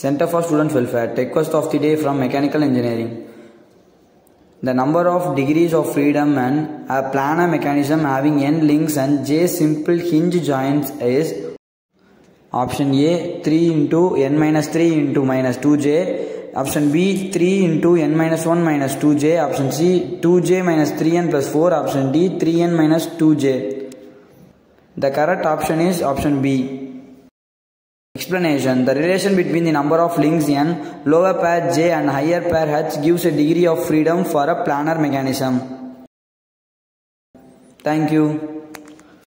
Center for Students Welfare, Tech Quest of the Day from Mechanical Engineering. The number of degrees of freedom and a planar mechanism having n links and j simple hinge joints is option A 3 into n minus 3 into minus 2j, option B 3 into n minus 1 minus 2j, option C 2j minus 3n plus 4, option D 3n minus 2j. The correct option is option B. Explanation The relation between the number of links n, lower pair j and higher pair h gives a degree of freedom for a planar mechanism. Thank you.